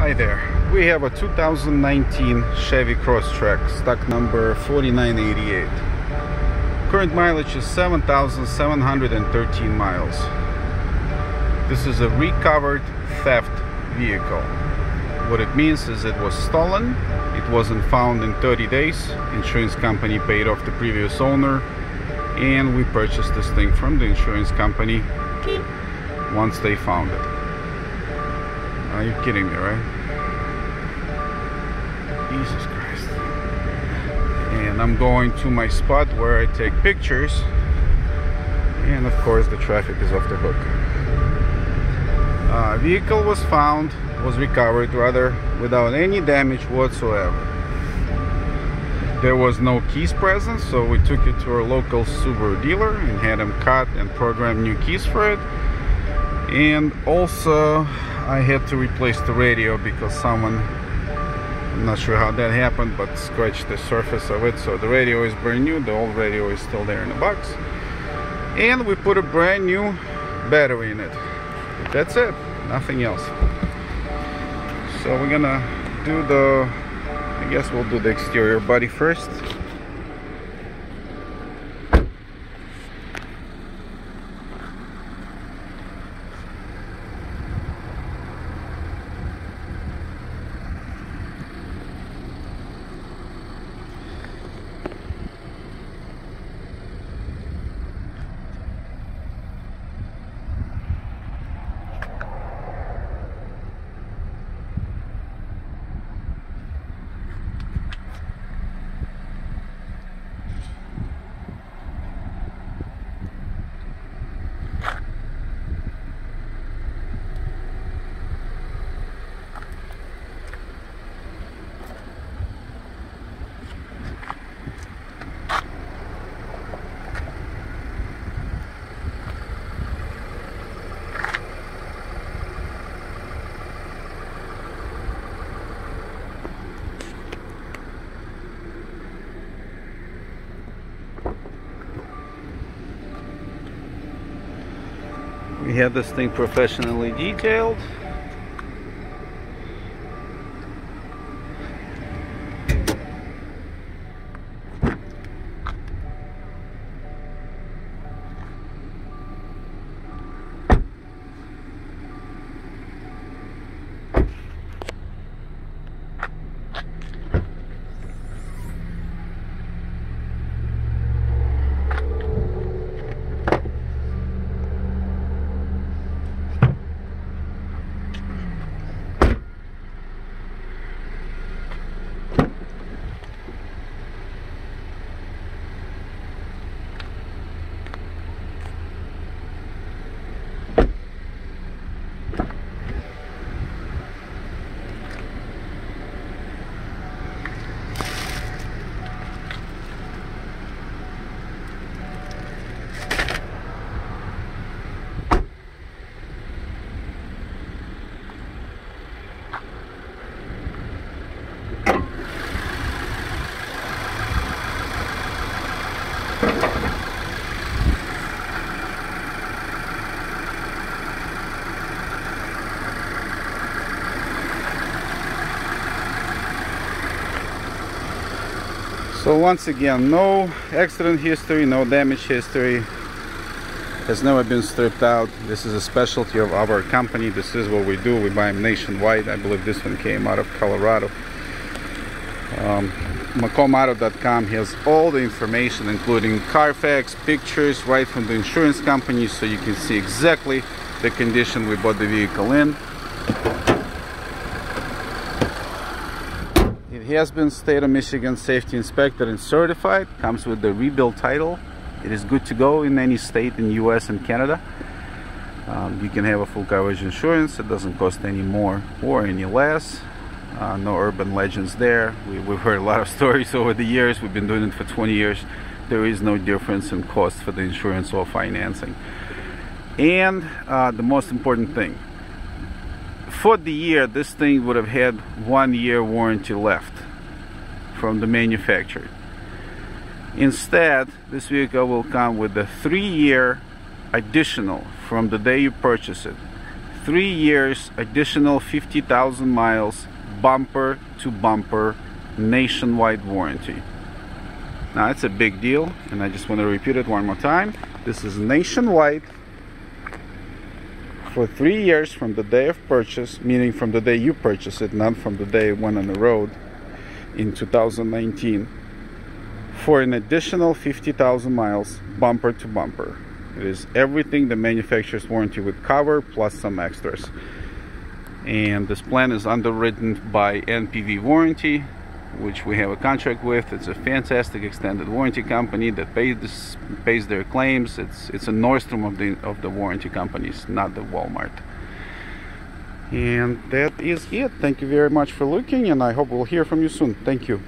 Hi there. We have a 2019 Chevy Crosstrek, stock number 4988. Current mileage is 7,713 miles. This is a recovered theft vehicle. What it means is it was stolen, it wasn't found in 30 days, insurance company paid off the previous owner, and we purchased this thing from the insurance company once they found it. Are you kidding me, right? Jesus Christ. And I'm going to my spot where I take pictures. And of course the traffic is off the hook. Uh, vehicle was found, was recovered rather, without any damage whatsoever. There was no keys present, so we took it to our local Subaru dealer and had them cut and program new keys for it. And also I had to replace the radio because someone I'm not sure how that happened but scratched the surface of it. So the radio is brand new the old radio is still there in the box. And we put a brand new battery in it. That's it nothing else. So we're gonna do the I guess we'll do the exterior body first we have this thing professionally detailed So once again, no accident history, no damage history. Has never been stripped out. This is a specialty of our company. This is what we do. We buy them nationwide. I believe this one came out of Colorado. Um, has all the information, including Carfax, pictures, right from the insurance company, so you can see exactly the condition we bought the vehicle in. He has been state of Michigan safety Inspector and certified. Comes with the rebuild title. It is good to go in any state in US and Canada. Um, you can have a full coverage insurance. It doesn't cost any more or any less. Uh, no urban legends there. We, we've heard a lot of stories over the years. We've been doing it for 20 years. There is no difference in cost for the insurance or financing. And uh, the most important thing, for the year this thing would have had one year warranty left from the manufacturer. Instead this vehicle will come with a three year additional from the day you purchase it. Three years additional 50,000 miles bumper to bumper nationwide warranty. Now it's a big deal and I just want to repeat it one more time. This is nationwide for three years from the day of purchase meaning from the day you purchase it not from the day it went on the road in 2019 for an additional 50,000 miles bumper to bumper it is everything the manufacturer's warranty would cover plus some extras. And this plan is underwritten by NPV Warranty, which we have a contract with. It's a fantastic extended warranty company that pays pays their claims. It's it's a Nordstrom of the of the warranty companies, not the Walmart. And that is it. Thank you very much for looking, and I hope we'll hear from you soon. Thank you.